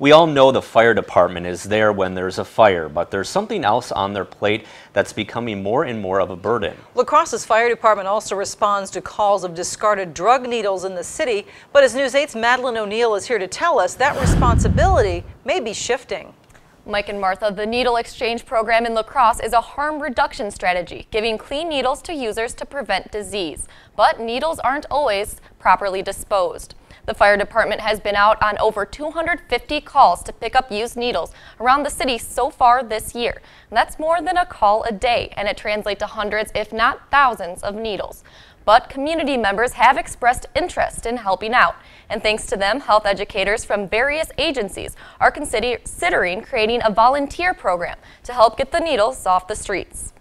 We all know the fire department is there when there's a fire, but there's something else on their plate that's becoming more and more of a burden. La Crosse's fire department also responds to calls of discarded drug needles in the city, but as News 8's Madeline O'Neill is here to tell us, that responsibility may be shifting. Mike and Martha, the needle exchange program in La Crosse is a harm reduction strategy, giving clean needles to users to prevent disease. But needles aren't always properly disposed. The fire department has been out on over 250 calls to pick up used needles around the city so far this year. That's more than a call a day, and it translates to hundreds, if not thousands, of needles but community members have expressed interest in helping out. And thanks to them, health educators from various agencies are considering creating a volunteer program to help get the needles off the streets.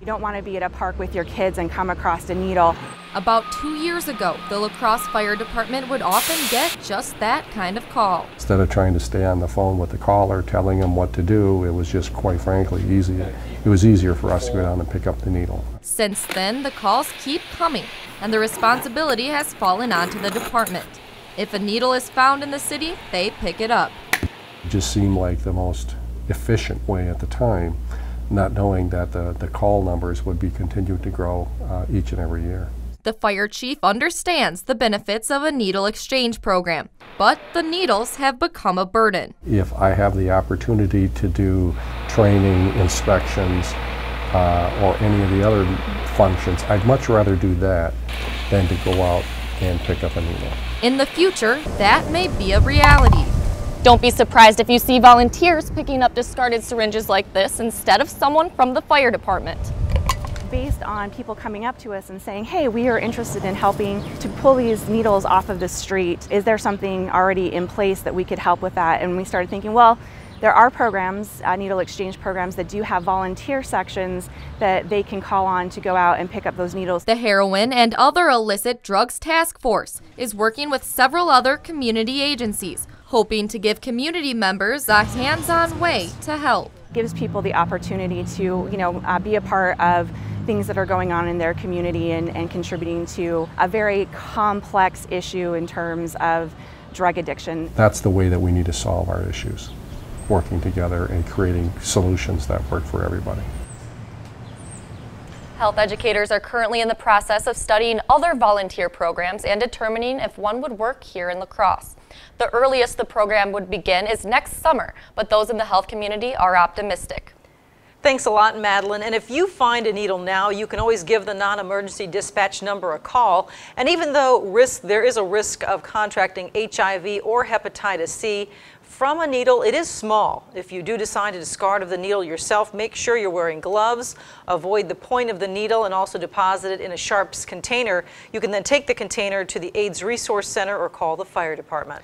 You don't want to be at a park with your kids and come across a needle. About two years ago, the La Crosse Fire Department would often get just that kind of call. Instead of trying to stay on the phone with the caller, telling them what to do, it was just quite frankly easy. It was easier for us to go down and pick up the needle. Since then, the calls keep coming, and the responsibility has fallen onto the department. If a needle is found in the city, they pick it up. It just seemed like the most efficient way at the time not knowing that the, the call numbers would be continuing to grow uh, each and every year. The fire chief understands the benefits of a needle exchange program, but the needles have become a burden. If I have the opportunity to do training, inspections, uh, or any of the other functions, I'd much rather do that than to go out and pick up a needle. In the future, that may be a reality. Don't be surprised if you see volunteers picking up discarded syringes like this instead of someone from the fire department. Based on people coming up to us and saying, hey, we are interested in helping to pull these needles off of the street. Is there something already in place that we could help with that? And we started thinking, well, there are programs, uh, needle exchange programs, that do have volunteer sections that they can call on to go out and pick up those needles. The Heroin and Other Illicit Drugs Task Force is working with several other community agencies hoping to give community members a hands-on way to help. Gives people the opportunity to, you know, uh, be a part of things that are going on in their community and, and contributing to a very complex issue in terms of drug addiction. That's the way that we need to solve our issues, working together and creating solutions that work for everybody. Health educators are currently in the process of studying other volunteer programs and determining if one would work here in La Crosse. The earliest the program would begin is next summer, but those in the health community are optimistic. Thanks a lot, Madeline. And if you find a needle now, you can always give the non-emergency dispatch number a call. And even though risk, there is a risk of contracting HIV or hepatitis C, from a needle, it is small. If you do decide to discard of the needle yourself, make sure you're wearing gloves, avoid the point of the needle, and also deposit it in a sharps container. You can then take the container to the AIDS Resource Center or call the fire department.